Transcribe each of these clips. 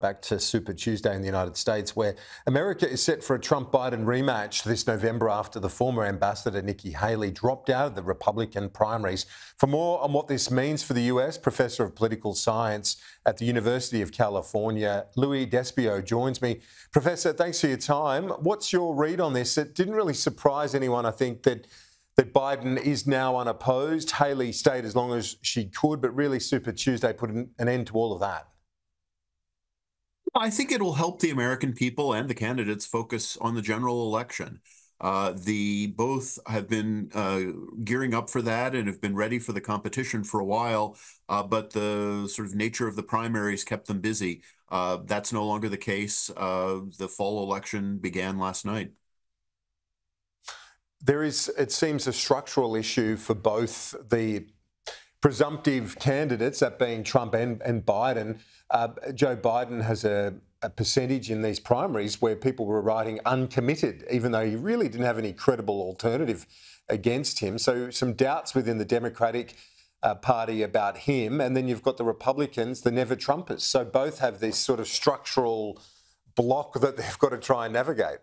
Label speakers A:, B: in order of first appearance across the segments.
A: Back to Super Tuesday in the United States, where America is set for a Trump Biden rematch this November after the former ambassador Nikki Haley dropped out of the Republican primaries. For more on what this means for the US, Professor of Political Science at the University of California, Louis DeSipio joins me. Professor, thanks for your time. What's your read on this? It didn't really surprise anyone, I think, that that Biden is now unopposed. Haley stayed as long as she could, but really Super Tuesday put an end to all of that.
B: I think it will help the American people and the candidates focus on the general election. Uh, the both have been uh, gearing up for that and have been ready for the competition for a while, uh, but the sort of nature of the primaries kept them busy. Uh, that's no longer the case. Uh, the fall election began last night.
A: There is, it seems, a structural issue for both the presumptive candidates, that being Trump and, and Biden. Uh, Joe Biden has a, a, percentage in these primaries where people were writing uncommitted, even though he really didn't have any credible alternative against him. So, some doubts within the Democratic uh, Party about him. And then you've got the Republicans, the never Trumpers. So, both have this sort of structural block that they've got to try and navigate.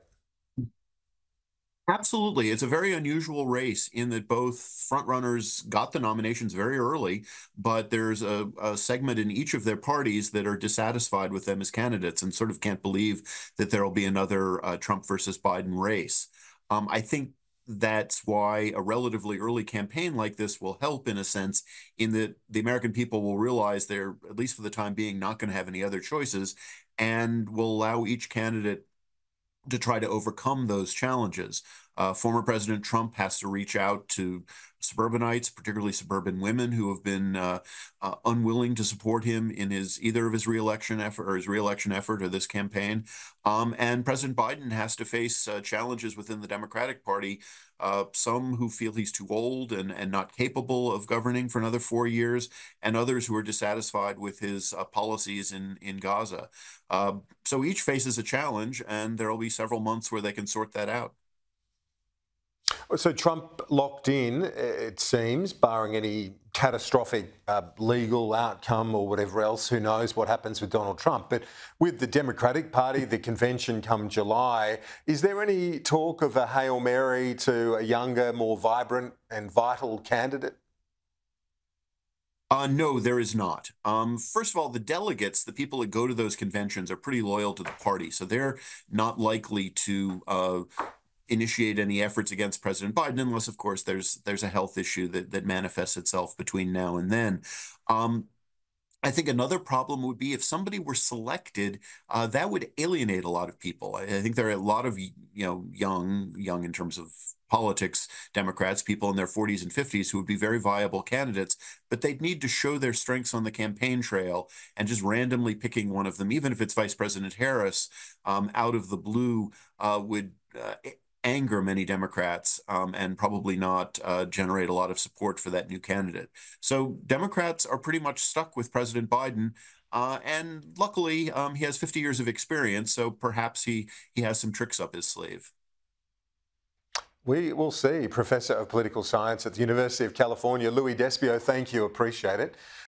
B: Absolutely. It's a very unusual race in that both frontrunners got the nominations very early, but there's a, a, segment in each of their parties that are dissatisfied with them as candidates and sort of can't believe that there will be another uh, Trump versus Biden race. Um, I think that's why a relatively early campaign like this will help in a sense in that the American people will realize they're, at least for the time being, not going to have any other choices and will allow each candidate to try to overcome those challenges. Uh, former President Trump has to reach out to suburbanites, particularly suburban women who have been uh, uh, unwilling to support him in his either of his reelection effort or his reelection effort or this campaign. Um, and President Biden has to face uh, challenges within the Democratic Party. Uh, some who feel he's too old and, and not capable of governing for another four years, and others who are dissatisfied with his uh, policies in, in Gaza. Uh, so each faces a challenge, and there will be several months where they can sort that out.
A: So Trump locked in, it seems, barring any catastrophic uh, legal outcome or whatever else. Who knows what happens with Donald Trump? But with the Democratic Party, the convention come July, is there any talk of a hail mary to a younger, more vibrant and vital candidate?
B: Uh, no, there is not. Um, first of all, the delegates, the people that go to those conventions, are pretty loyal to the party, so they're not likely to uh, initiate any efforts against President Biden, unless, of course, there's there's a health issue that that manifests itself between now and then. Um, I think another problem would be if somebody were selected, uh, that would alienate a lot of people. I, I, think there are a lot of you know young, young in terms of politics, Democrats, people in their 40s and 50s who would be very viable candidates, but they'd need to show their strengths on the campaign trail, and just randomly picking one of them, even if it's Vice President Harris, um, out of the blue, uh, would uh, anger many Democrats um, and probably not uh, generate a lot of support for that new candidate. So Democrats are pretty much stuck with President Biden. Uh, and luckily, um, he has 50 years of experience, so perhaps he, he has some tricks up his sleeve.
A: We will see. Professor of Political Science at the University of California, Louis DeSipio, thank you. Appreciate it.